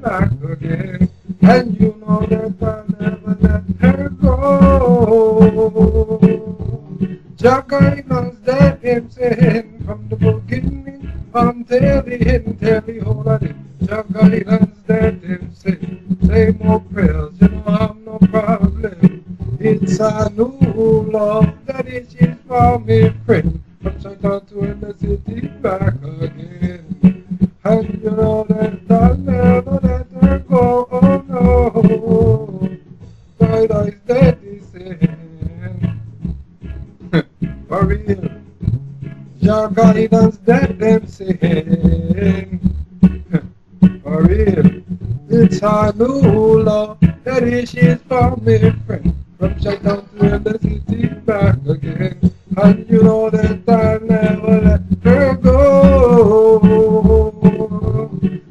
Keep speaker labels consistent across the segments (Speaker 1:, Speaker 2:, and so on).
Speaker 1: back again. And you know that I'll never Jah guidance that him saying from the beginning until the end, tell the whole of it. Jah guidance that him saying, say more prayers, you know I'm no problem. It's a new love that is for me friend. From Satan to the city back again. Your guidance that them sin. For real. It's a new law that is is for me friend. From Satan to in the city back again. And you know that I'll never let her go.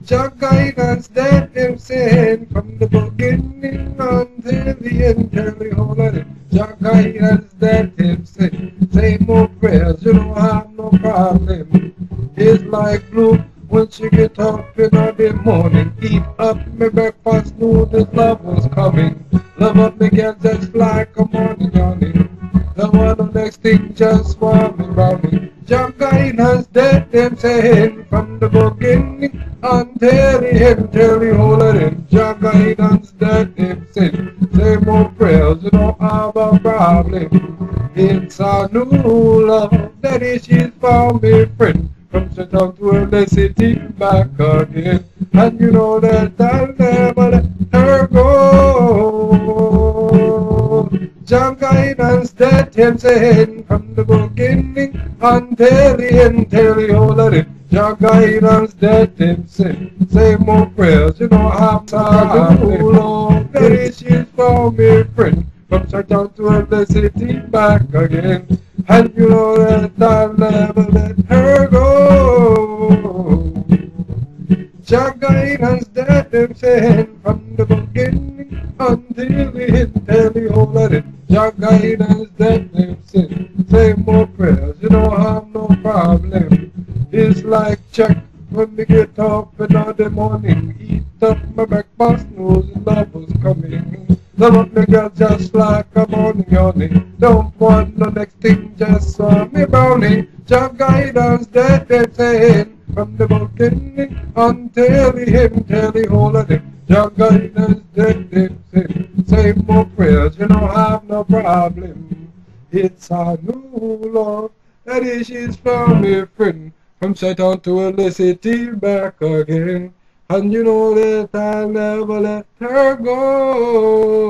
Speaker 1: Your guidance that them sin from the beginning until the end. Tell me all of it. Your guidance that them sin. Say more prayers, you don't have problem. It's like blue when she get up in the morning. Eat up my breakfast, knew this love was coming. Love up me girl like a morning yawning. The one the next thing just want me rounding. Your guidance that them saying from the beginning until the end, till the whole of them. Guidance that them saying. Say more prayers, you don't have a problem. It's a new love is she's for me friend. From Satan to the city back again. And you know that I'll never let her go. John guidance that him saying from the beginning until the end, till the whole of it. John guidance that him saying. Say more prayers, you know I'm tired. Oh, Lord, that is she's for me friend. From Satan to the city back again. And you know that I'll never let her go. Your guidance that saying from the beginning until end, tell the whole of it. Your guidance that saying, say more prayers, you don't have no problem. It's like check when we get up in the morning, eat up my breakfast, knows love was coming. Love up me girl just like a morning yawning. Don't want no next thing, just saw me brownie. Your guidance that they're saying from the beginning until the end, till the whole of them. Your guidance that they're saying. Say more prayers, you don't have no problem. It's a new love that is she's from me friend. From Satan to the city back again. And you know that I'll never let her go.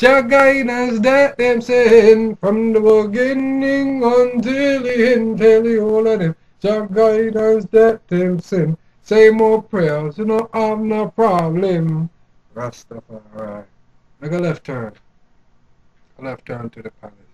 Speaker 1: Your guidance that them saying from the beginning until the end, till the whole of them. Your guidance that them saying. Say more prayers, you know I'm no problem. Rastafari. Make a left turn. A left turn to the palace.